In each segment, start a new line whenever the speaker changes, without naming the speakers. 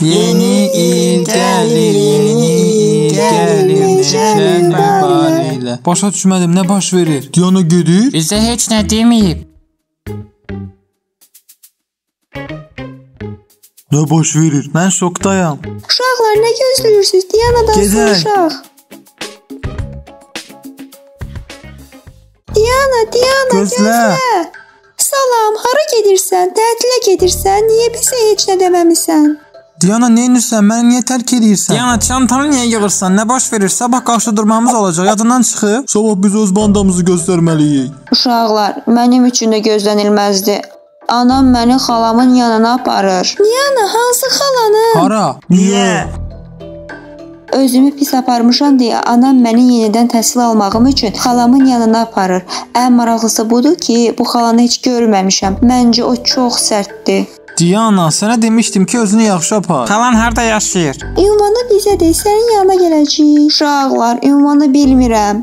Yeni il gəlir, yeni il gəlir neşə mübarələ. Başa düşmədim, nə baş verir? Diana gedir?
Bizə heç nə deməyib.
Nə baş verir? Mən şokdayam.
Uşaqlar nə gözləyirsiniz? Dianadan
Gedək.
soruşaq. Diana, Diana,
Gözlə.
gözlə. Salam, hara gedirsən? Tətilə gedirsən? Niyə bizə heç nə deməmisən?
Diana nə edirsən? Məni niyə tərk edirsən? Diana çantanı niyə yığırsan? Nə baş verir? Sabah qarşı durmamız olacaq. Yadından çıxıb. Sabah biz öz bandamızı göstərməliyik.
Uşaqlar, mənim üçün də gözlənilməzdi. Anam məni xalamın yanına aparır. Diana, hansı xalanı?
Hara? Niyə?
Özümü pis aparmışam deyə anam məni yenidən təhsil almağım üçün xalamın yanına aparır. Ən maraqlısı budur ki, bu xalanı heç görməmişəm. Məncə o çox sərtdir.
Diana, sənə demişdim ki, özünü yaxşı apar.
Xalan harda yaşayır?
Ünvanı bizə de, sənin yanına gələcəyik. Uşaqlar, ünvanı bilmirəm.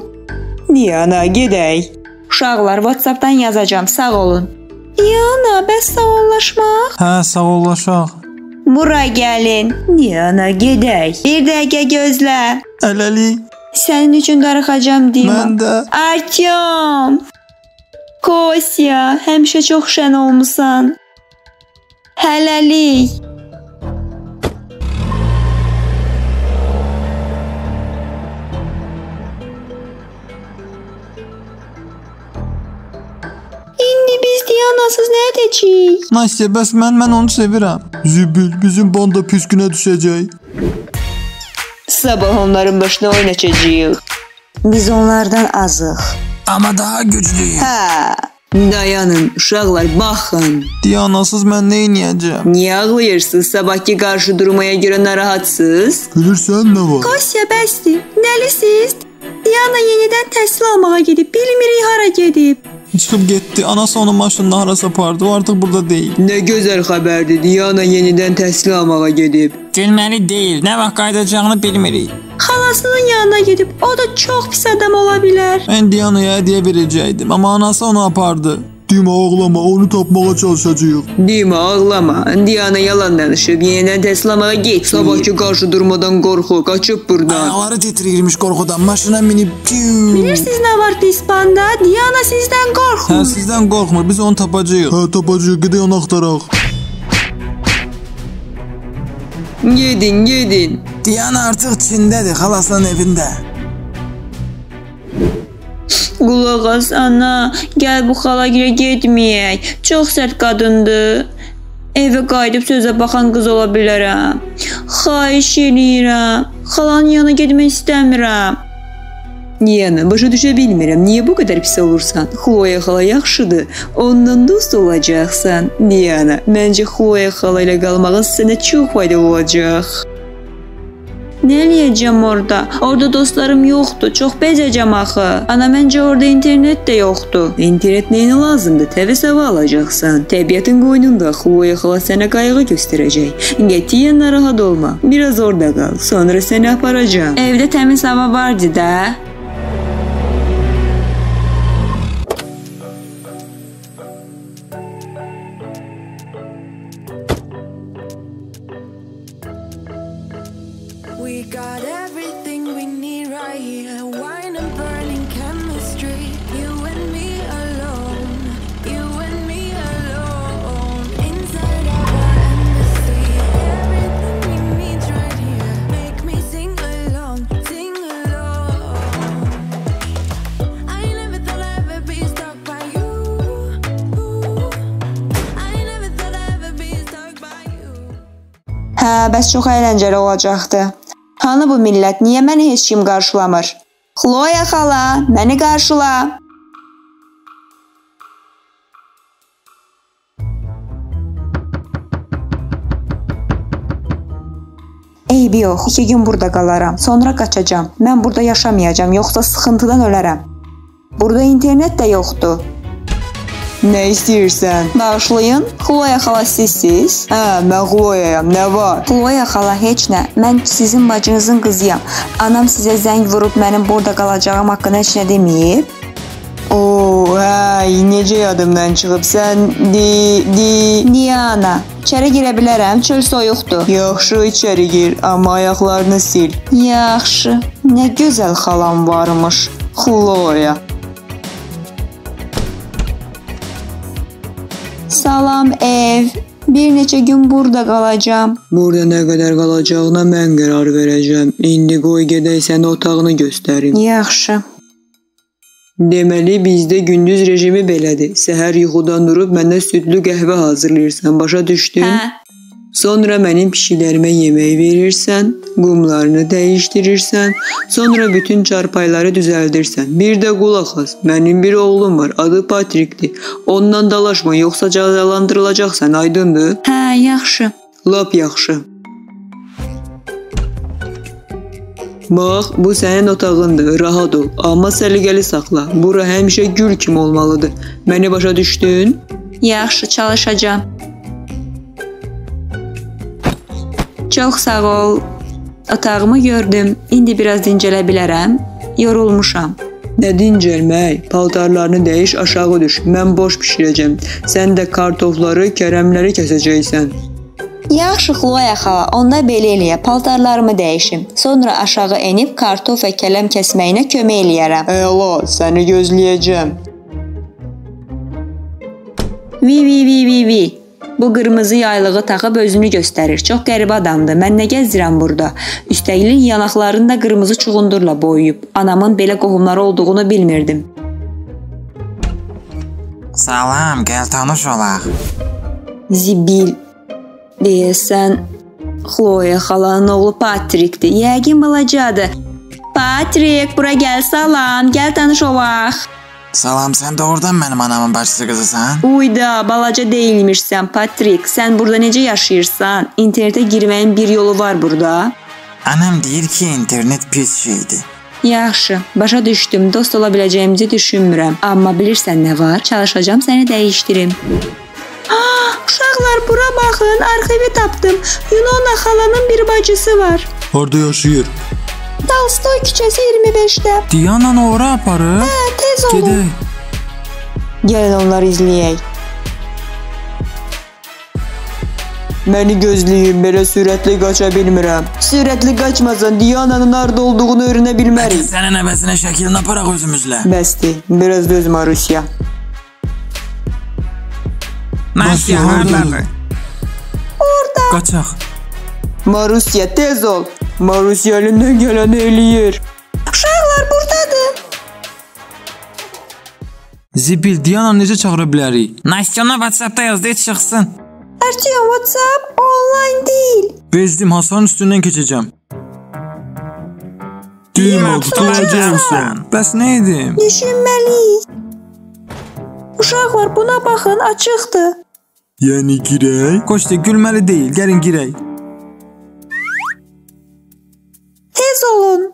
Diana, gedək.
Uşaqlar, WhatsApp-dan yazacağam. Sağ olun. Diana, bəs sağollaşmaq?
Hə, sağollaşaq.
Bura gəlin.
Diana, gedək.
Bir dəqiqə gözlə.
Hələlik.
Sənin üçün darıxacam Dima.
Mən də.
Artyom. Kosya, həmişə çox şən olmusan. Hələlik. İndi biz Dianasız nə edəcəyik?
Nasiyə, bəs mən mən onu sevirəm. Zibil, bizim banda pis günə düşəcək.
Sabah onların başına oyun açacağıq.
Biz onlardan azıq.
Amma daha güclüyük.
Hə. Dayanın, uşaqlar, baxın.
Dianasız mən nə edəcəm?
Niyə ağlayırsınız? Sabahki qarşı durmaya görə narahatsınız?
Bilirsən nə var?
Kosya bəsdir. Nəlisiz? Diana yenidən təhsil almağa gedib. Bilmirik hara gedib.
Çıxıb getdi. Anası onu maşınla harasa apardı. O artıq burada deyil.
Nə gözəl xəbərdir. Diana yenidən təhsil almağa gedib.
Gülməli deyil. Nə vaxt qayıdacağını bilmirik.
Xalasının yanına gedib. O da çox pis adam ola bilər.
Mən Dianaya hədiyyə verəcəkdim, amma anası onu apardı. Dima ağlama, onu tapmağa çalışacağıq.
Dima, ağlama. Diana yalan danışıb. Yenidən təhsil almağa get. Sabahki qarşı durmadan qorxu, qaçıb burdan.
Ayaqları titrəyirmiş qorxudan. Maşına minib. piu.
Bilirsiniz nə var pis banda? Diana sizdən qorxur.
Hə, sizdən qorxmur. Biz onu tapacağıq. Hə, tapacağıq. Gedək onu axtaraq.
Gedin, gedin.
Diana artıq Çindədir, xalasının evində.
Qulaq as ana, gəl bu xala girə getməyək. Çox sərt qadındır. Evə qayıdıb sözə baxan qız ola bilərəm. Xahiş eləyirəm. Xalanın yanına getmək istəmirəm.
Diana, başa düşə bilmirəm. Niyə bu qədər pis olursan? Xloya xala yaxşıdır. Ondan dost olacaqsan. Diana, məncə Xloya xala ilə qalmağın sənə çox faydalı olacaq.
Nə eləyəcəm orada? Orada dostlarım yoxdur. Çox bezəcəm axı. Ana məncə orada internet də yoxdur.
İnternet nəyinə lazımdır? Təvə-səvə alacaqsan. Təbiətin qoynunda Xloya xala sənə qayğı göstərəcək. Qətiyyən narahat olma. Biraz orada qal. Sonra səni aparacağam.
Evdə təmiz hava vardı da. Hə, bəs çox əyləncəli olacaqdı. Hanı bu millət? Niyə məni heç kim qarşılamır? Xloya xala, məni qarşıla. Eybi yox, iki gün burada qalaram. Sonra qaçacam. Mən burada yaşamayacam, yoxsa sıxıntıdan ölərəm. Burada internet də yoxdur.
Nə istəyirsən?
Bağışlayın, Xloya xala sizsiz?
Hə, mən Xloyayam. Nə var?
Xloya xala heç nə. Mən sizin bacınızın qızıyam. Anam sizə zəng vurub mənim burada qalacağım haqqında heç nə deməyib?
Oo, hey, necə yadımdan çıxıb? Sən di, di...
Diana, içəri girə bilərəm, çöl soyuqdur.
Yaxşı içəri gir, amma ayaqlarını sil.
Yaxşı. Nə gözəl xalam varmış.
Xloya.
Salam ev. Bir neçə gün burada qalacağam.
Burada nə qədər qalacağına mən qərar verəcəm. İndi qoy gedək sənə otağını göstərim.
Yaxşı.
Deməli bizdə gündüz rejimi belədir. Səhər yuxudan durub mənə südlü qəhvə hazırlayırsan. Başa düşdün?
Hə,
Sonra mənim pişiklərimə yemək verirsən, qumlarını dəyişdirirsən, sonra bütün çarpayları düzəldirsən. Bir də qulaq as. Mənim bir oğlum var, adı Patrikdir. Ondan dalaşma, yoxsa cəzalandırılacaqsan, aydındır?
hə, yaxşı.
Lap yaxşı. Bax, bu sənin otağındır. Rahat ol, amma səliqəli saxla. Bura həmişə gül kimi olmalıdır. Məni başa düşdün?
Yaxşı, çalışacağam. Çox sağ ol. Otağımı gördüm. İndi biraz dincələ bilərəm. Yorulmuşam.
Nə dincəlmək? Paltarlarını dəyiş, aşağı düş. Mən boş bişirəcəm. Sən də kartofları, kərəmləri kəsəcəksən.
Yaxşı, Xloya xala, onda belə eləyə. Paltarlarımı dəyişim. Sonra aşağı enib kartof və kələm kəsməyinə kömək eləyərəm.
Əla, səni gözləyəcəm.
Vi vi vi vi vi. Bu qırmızı yaylığı taxıb özünü göstərir. Çox qəribə adamdır. Mən nə gəzirəm burada? Üstəlik yanaqlarını da qırmızı çuğundurla boyayıb. Anamın belə qohumları olduğunu bilmirdim.
Salam, gəl tanış olaq.
Zibil. Deyəsən Xloya xalanın oğlu Patrikdir. Yəqin balacadır. Patrik, bura gəl salam. Gəl tanış olaq.
Salam, sən doğrudan mənim anamın bacısı qızısan?
Uyda, balaca deyilmişsən Patrik. Sən burada necə yaşayırsan? İnternetə girməyin bir yolu var burada.
Anam deyir ki, internet pis şeydir.
Yaxşı, başa düşdüm. Dost ola biləcəyimizi düşünmürəm. Amma bilirsən nə var? Çalışacağam səni dəyişdirim. Ah, uşaqlar bura baxın, arxivi tapdım. Yunona xalanın bir bacısı var.
Harda yaşayır?
Tolstoy küçəsi 25-də.
Diana ora aparır.
Hə, tez olun.
Gedək.
Gəlin onları izləyək.
Məni gözləyin, belə sürətli qaça bilmirəm. Sürətli qaçmasan Diana'nın harda olduğunu öyrənə bilmərik.
Sənin əvəzinə şəklini aparaq özümüzlə.
Bəsdir, biraz döz Marusya.
Nasya hardadır?
Qaçaq.
Marusya tez ol. Marusya əlindən gələni eləyir.
Uşaqlar burdadır.
Zibil, Diana necə çağıra bilərik?
Nastyana WhatsApp-da yaz, de çıxsın.
Artyom, WhatsApp online deyil.
Bezdim, hasanın üstündən keçəcəm. Dima, tutulacaqsan. Bəs nə edim?
Düşünməliyik. Uşaqlar buna baxın, açıqdır.
Yəni girək? Qoşdu, gülməli deyil. Gəlin girək.
Tez olun.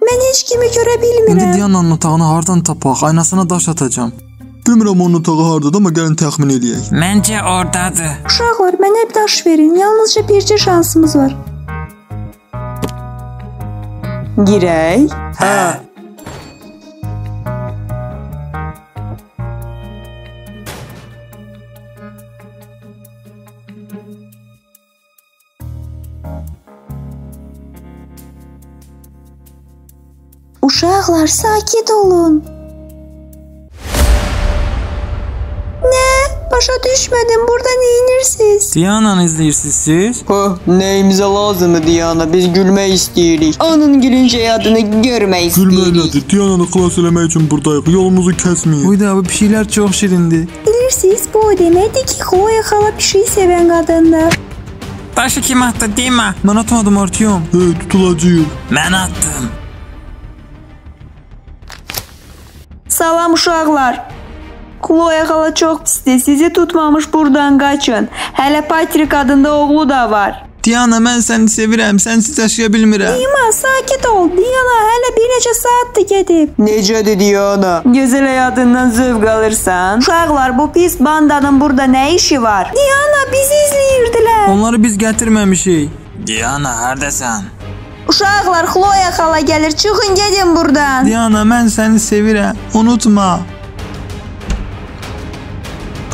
Mən heç kimi görə
İndi
bilmirəm.
Diananın otağını hardan tapaq? Aynasına daş atacağam. Bilmirəm onun otağı hardadır, amma gəlin təxmin eləyək.
Məncə ordadır.
Uşaqlar, mənə bir daş verin. Yalnızca bircə şansımız var.
Girək.
Hə.
Uşaqlar, sakit olun. Başa düşmədim. Burada nə edirsiniz?
Diananı izləyirsiniz siz?
Ha, nəyimizə lazımdır Diana? Biz gülmək istəyirik. Onun gülüncə adını görmək istəyirik.
nədir? Diananı xilas eləmək üçün burdayıq. Yolumuzu kəsməyin. Uyda bu pişiklər çox şirindir.
Bilirsiniz, bu o deməkdir ki, Xloya xala pişiyi sevən qadındır.
Daşı kim attı, demə.
Mən atmadım Artyom. Hey, tutulacağıq.
Mən attım.
Salam uşaqlar. Xloya xala çox pisdir. Sizi tutmamış burdan qaçın. Hələ Patrik adında oğlu da var.
Diana, mən səni sevirəm. Sənsiz yaşaya bilmirəm.
Dima, sakit ol. Diana hələ bir neçə saatdır gedib.
Necədir Diana?
Gözəl həyatından zövq alırsan. Uşaqlar, bu pis bandanın burada nə işi var? Diana bizi izləyirdilər.
Onları biz gətirməmişik.
Diana haradasan?
Uşaqlar, Xloya xala gəlir. Çıxın gedin burdan.
Diana, mən səni sevirəm. Unutma.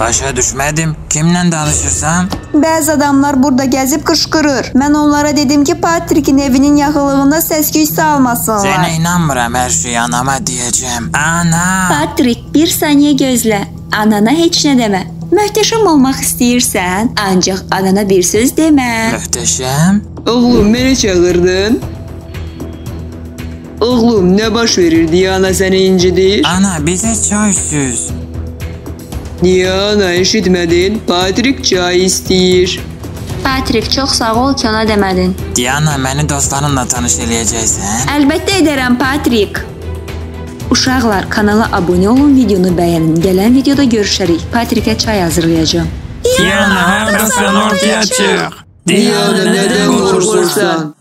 Başa düşmədim. Kimlə danışırsan?
Bəzi adamlar burada gəzib qışqırır. Mən onlara dedim ki, Patrikin evinin yaxınlığında səs-küy salmasınlar.
Sənə inanmıram hər şeyi anama deyəcəm. Ana!
Patrik, bir saniyə gözlə. Anana heç nə demə. Möhtəşəm olmaq istəyirsən, ancaq anana bir söz demə.
Möhtəşəm.
Oğlum məni çağırdın? Oğlum nə baş verir Diana səni incidir?
Ana, bizə çay süz.
Diana eşitmədin? Patrik çay istəyir.
Patrik, çox sağ ol ki, ona demədin.
Diana, məni dostlarınla tanış eləyəcəksən?
Əlbəttə edərəm, Patrik. Uşaqlar, kanala abunə olun, videonu bəyənin. Gələn videoda görüşərik. Patrikə çay hazırlayacağam.
Diana, haradasan ortaya çıx.
Diana nədən qorxursan?